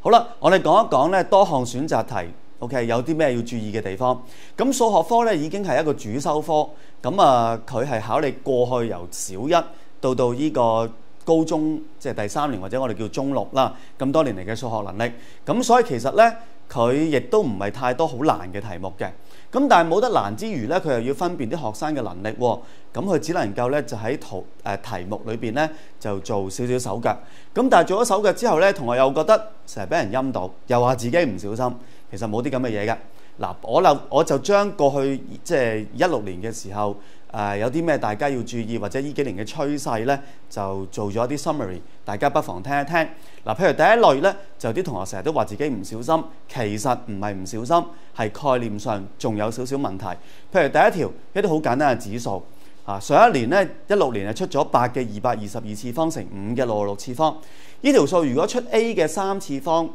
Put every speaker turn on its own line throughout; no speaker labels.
好啦，我哋講一講咧多項選擇題，OK 有啲咩要注意嘅地方。咁數學科咧已經係一個主修科，咁啊佢係考你過去由小一到到呢個高中，即係第三年或者我哋叫中六啦，咁多年嚟嘅數學能力。咁所以其實咧佢亦都唔係太多好難嘅題目嘅。咁但係冇得難之餘咧，佢又要分辨啲學生嘅能力喎。咁佢只能夠咧就喺圖誒題目裏邊咧就做少少手腳。咁但係做咗手腳之後咧，同學又覺得成日俾人陰到，又話自己唔小心。其實冇啲咁嘅嘢嘅。嗱，我就我就將過去即係一六年嘅時候誒、有啲咩大家要注意，或者呢幾年嘅趨勢咧，就做咗啲 summary，大家不妨聽一聽。嗱，譬如第一類咧，就啲同學成日都話自己唔小心，其實唔係唔小心，係概念上仲有少少問題。譬如第一條一啲好簡單嘅指數，啊，上一年咧一六年係出咗八嘅二百二十二次方乘五嘅六六次方，呢條數如果出 A 嘅三次方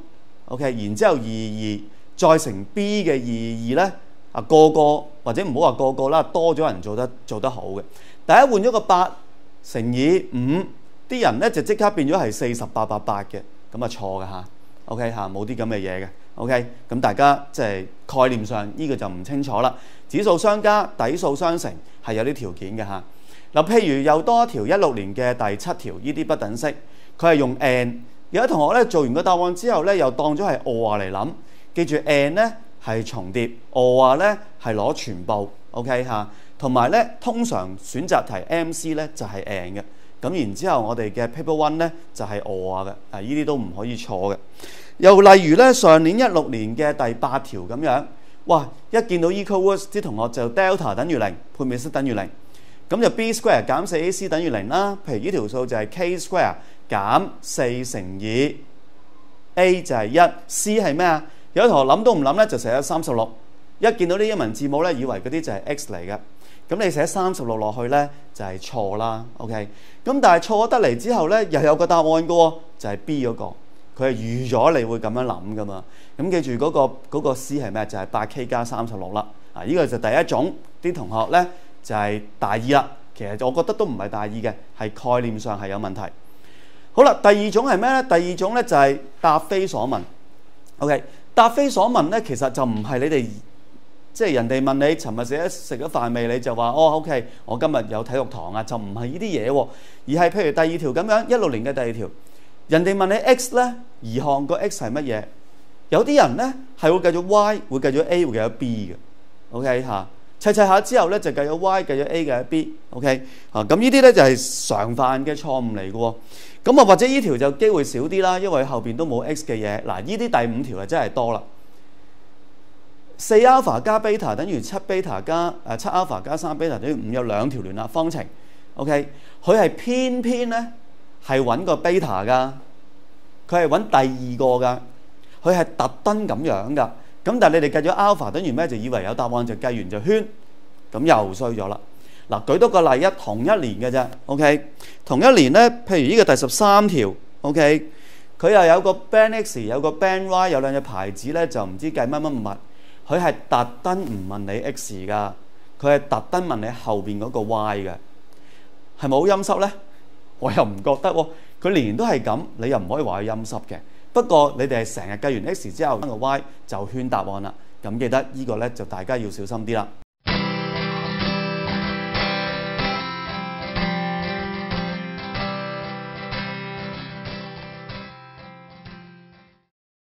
，OK，然之後二二再乘 B 嘅二二咧，啊個個或者唔好話個個啦，多咗人做得做得好嘅。第一換咗個八乘以五。啲人咧就即刻變咗係四十八八八嘅，咁啊錯嘅嚇，OK 嚇冇啲咁嘅嘢嘅，OK 咁大家即係概念上呢個就唔清楚啦。指數相加、底數相乘係有啲條件嘅嚇。嗱，譬如又多一條一六年嘅第七條，呢啲不等式，佢係用 n。有啲同學咧做完個答案之後咧，又當咗係 or 嚟諗，記住 and 咧係重疊，or 咧係攞全部，OK 嚇。同埋咧，通常選擇題 MC 咧就係硬嘅。咁然之後，我哋嘅 paper one 咧就係我啊嘅，啊呢啲都唔可以錯嘅。又例如咧，上年一六年嘅第八條咁樣，哇！一見到 equal words，啲同學就 delta 等於零，配尾式等於零，咁就 b square 減四 ac 等於零啦。譬如呢條數就係 k square 減四乘以 a 就係一，c 係咩啊？有同學諗都唔諗咧，就寫咗三十六。一見到啲英文字母咧，以為嗰啲就係 x 嚟嘅。咁你寫三十六落去咧，就係錯啦。OK，咁但係錯得嚟之後咧，又有個答案嘅喎，就係 B 嗰個，佢係預咗你會咁樣諗噶嘛。咁記住嗰個嗰個 C 係咩？就係八 K 加三十六啦。啊，呢個就第一種啲同學咧就係大意啦。其實我覺得都唔係大意嘅，係概念上係有問題。好啦，第二種係咩咧？第二種咧就係答非所問。OK，答非所問咧，其實就唔係你哋。即係人哋問你，尋日食咗食咗飯未？你就話哦，OK，我今日有體育堂啊，就唔係呢啲嘢喎，而係譬如第二條咁樣，一六年嘅第二條，人哋問你 X 咧，移項個 X 係乜嘢？有啲人咧係會繼續 Y，會繼續 A，會繼續 B 嘅，OK 嚇，砌砌下之後咧就計咗 Y，計咗 A，計咗 B，OK 啊，咁呢啲咧就係常犯嘅錯誤嚟嘅喎。咁啊或者呢條就機會少啲啦，因為後邊都冇 X 嘅嘢。嗱，呢啲第五條啊真係多啦。四 alpha 加 beta 等於七 beta 加誒七 alpha 加三 beta 等於五，有兩條聯立方程。OK，佢係偏偏咧係揾個 beta 噶，佢係揾第二個噶，佢係特登咁樣噶。咁但係你哋計咗 alpha 等於咩，就以為有答案就計完就圈，咁又衰咗啦。嗱，舉多個例，一同一年嘅啫。OK，同一年咧，譬如呢個第十三條，OK，佢又有個 band x 有個 band y 有兩隻牌子咧，就唔知計乜乜物。佢係特登唔問你 x 噶，佢係特登問你後邊嗰個 y 嘅，係咪好陰濕咧？我又唔覺得喎。佢年年都係咁，你又唔可以話佢陰濕嘅。不過你哋係成日計完 x 之後，跟個 y 就圈答案啦。咁記得呢個咧就大家要小心啲啦。